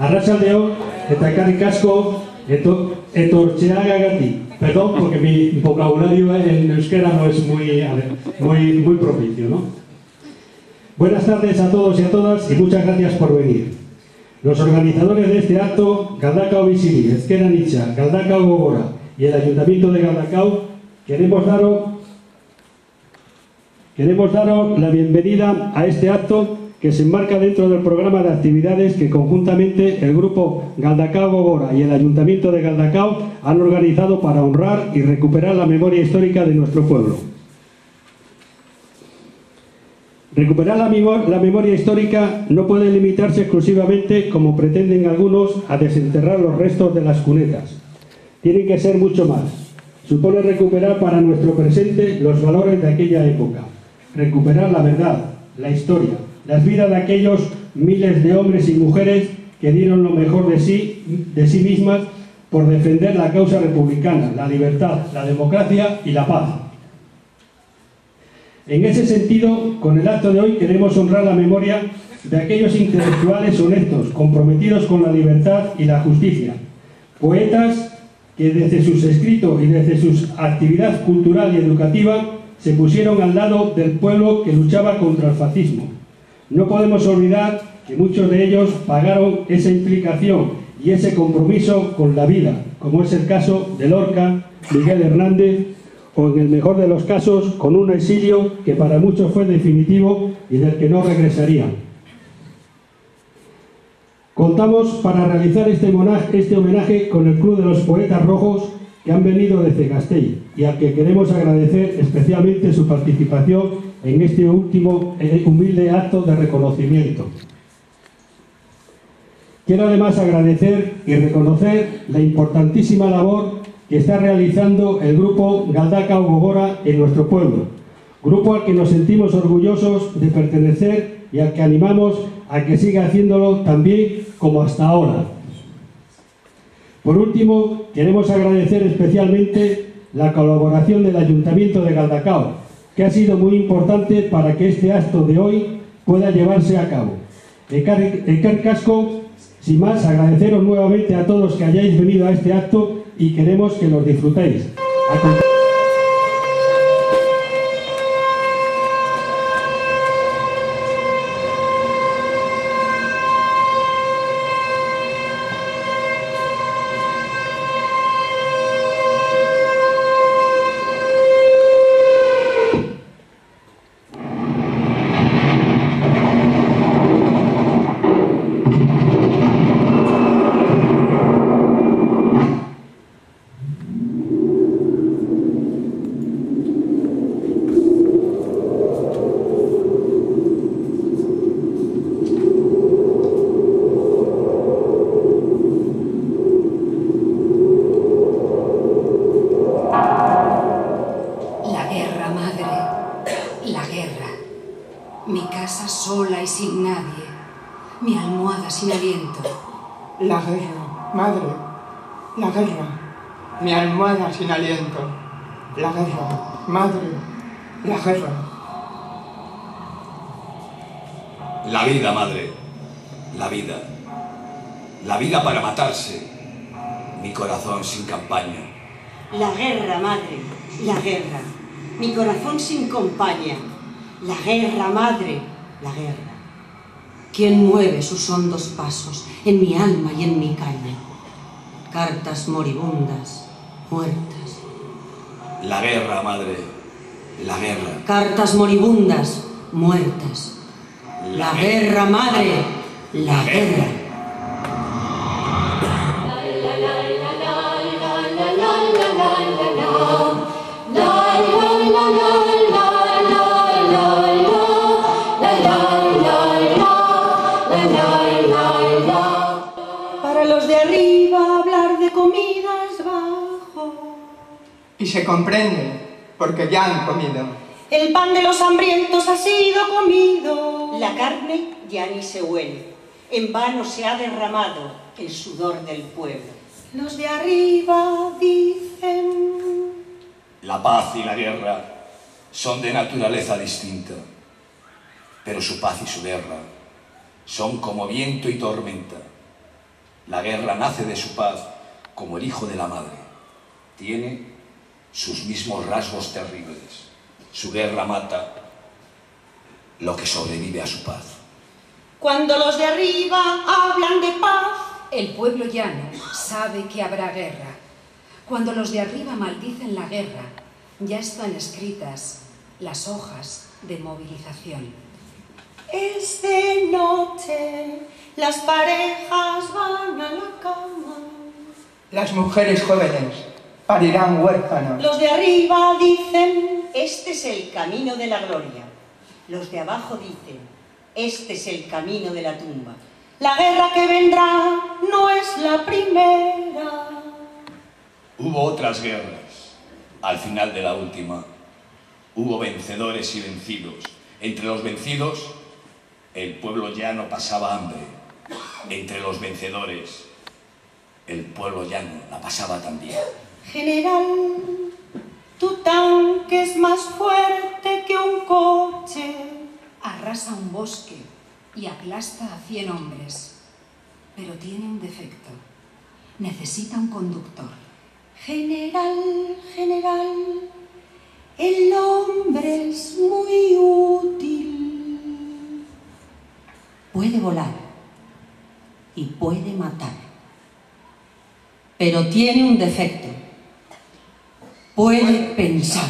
Arrasaldeo eta ekarrik asko eto, etortxeagagatik. Perdón, porque mi vocabulario en euskera no es muy, muy, muy propicio, ¿no? Buenas tardes a todos y a todas y muchas gracias por venir. Los organizadores de este acto, Galdacao Visiri, Ezquera Nicha, Galdacao Gogora y el Ayuntamiento de Galdacao, queremos daros, queremos daros la bienvenida a este acto que se enmarca dentro del programa de actividades que conjuntamente el grupo Galdacao Gogora y el Ayuntamiento de Galdacao han organizado para honrar y recuperar la memoria histórica de nuestro pueblo. Recuperar la, memoria histórica no puede limitarse exclusivamente, como pretenden algunos, a desenterrar los restos de las cunetas. Tienen que ser mucho más. Supone recuperar para nuestro presente los valores de aquella época. Recuperar la verdad, la historia, las vidas de aquellos miles de hombres y mujeres que dieron lo mejor de sí, de sí mismas por defender la causa republicana, la libertad, la democracia y la paz. En ese sentido, con el acto de hoy queremos honrar la memoria de aquellos intelectuales honestos, comprometidos con la libertad y la justicia, poetas que desde sus escritos y desde su actividad cultural y educativa se pusieron al lado del pueblo que luchaba contra el fascismo, no podemos olvidar que muchos de ellos pagaron esa implicación y ese compromiso con la vida, como es el caso de Lorca, Miguel Hernández, o en el mejor de los casos, con un exilio que para muchos fue definitivo y del que no regresarían. Contamos para realizar este, este homenaje con el Club de los Poetas Rojos que han venido desde Castell y al que queremos agradecer especialmente su participación en este último eh, humilde acto de reconocimiento. Quiero además agradecer y reconocer la importantísima labor que está realizando el grupo Galdaca Gogora en nuestro pueblo, grupo al que nos sentimos orgullosos de pertenecer y al que animamos a que siga haciéndolo también como hasta ahora. Por último, queremos agradecer especialmente la colaboración del Ayuntamiento de Galdacao, que ha sido muy importante para que este acto de hoy pueda llevarse a cabo. Ecar Casco, sin más, agradeceros nuevamente a todos que hayáis venido a este acto y queremos que los disfrutéis. Sin aliento. La guerra, madre, la guerra. La vida, madre, la vida. La vida para matarse. Mi corazón sin campaña. La guerra, madre, la guerra. Mi corazón sin compañía. La guerra, madre, la guerra. ¿Quién mueve sus hondos pasos en mi alma y en mi calle? Cartas moribundas, muertas. La guerra, madre, la guerra. Cartas moribundas, muertas. La, guerra, madre, la, guerra. Los de arriba hablar de comida y se comprende, porque ya han comido. El pan de los hambrientos ha sido comido. La carne ya ni se huele. En vano se ha derramado el sudor del pueblo. Los de arriba dicen... La paz y la guerra son de naturaleza distinta, pero su paz y su guerra son como viento y tormenta. La guerra nace de su paz como el hijo de la madre. Tiene sus mismos rasgos terribles. Su guerra mata lo que sobrevive a su paz. Cuando los de arriba hablan de paz, El pueblo llano sabe que habrá guerra. Cuando los de arriba maldicen la guerra, ya están escritas las hojas de movilización. Es de noche, las parejas van a la cama. Las mujeres jóvenes parirán huérfanos. Los de arriba dicen, Este es el camino de la gloria. Los de abajo dicen, este es el camino de la tumba. la guerra que vendrá no es la primera. Hubo otras guerras. Al final de la última, hubo vencedores y vencidos. Entre los vencidos, el pueblo llano pasaba hambre. Entre los vencedores, el pueblo llano la pasaba también. General, tu tanque es más fuerte que un coche. Arrasa un bosque y aplasta a cien hombres. Pero tiene un defecto. Necesita un conductor. General, general, el hombre es muy útil. Puede volar y puede matar. Pero tiene un defecto. Puede pensar.